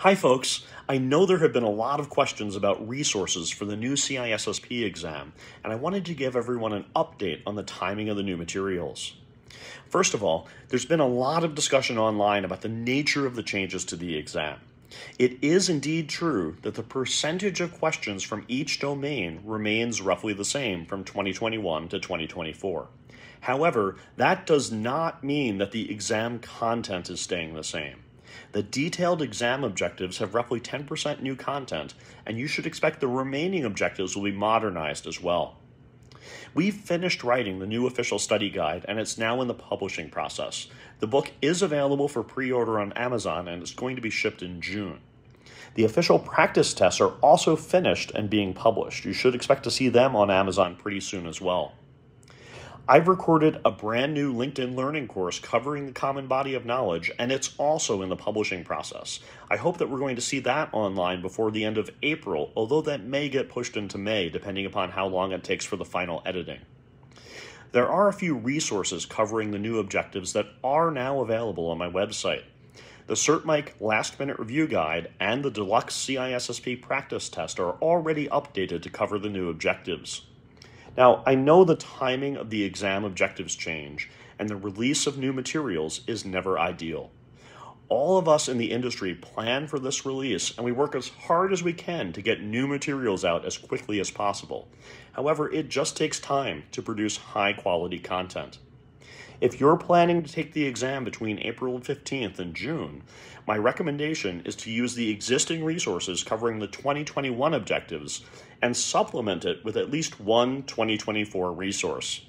Hi, folks. I know there have been a lot of questions about resources for the new CISSP exam, and I wanted to give everyone an update on the timing of the new materials. First of all, there's been a lot of discussion online about the nature of the changes to the exam. It is indeed true that the percentage of questions from each domain remains roughly the same from 2021 to 2024. However, that does not mean that the exam content is staying the same. The detailed exam objectives have roughly 10% new content, and you should expect the remaining objectives will be modernized as well. We've finished writing the new official study guide, and it's now in the publishing process. The book is available for pre order on Amazon and is going to be shipped in June. The official practice tests are also finished and being published. You should expect to see them on Amazon pretty soon as well. I've recorded a brand new LinkedIn Learning course covering the common body of knowledge, and it's also in the publishing process. I hope that we're going to see that online before the end of April, although that may get pushed into May depending upon how long it takes for the final editing. There are a few resources covering the new objectives that are now available on my website. The CertMike Last Minute Review Guide and the Deluxe CISSP Practice Test are already updated to cover the new objectives. Now, I know the timing of the exam objectives change, and the release of new materials is never ideal. All of us in the industry plan for this release, and we work as hard as we can to get new materials out as quickly as possible. However, it just takes time to produce high quality content. If you're planning to take the exam between April 15th and June, my recommendation is to use the existing resources covering the 2021 objectives and supplement it with at least one 2024 resource.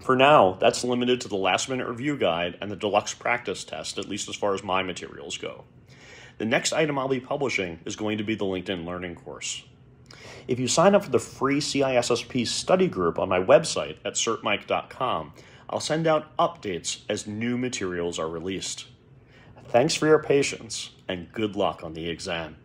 For now, that's limited to the last minute review guide and the deluxe practice test, at least as far as my materials go. The next item I'll be publishing is going to be the LinkedIn Learning course. If you sign up for the free CISSP study group on my website at certmike.com, I'll send out updates as new materials are released. Thanks for your patience and good luck on the exam.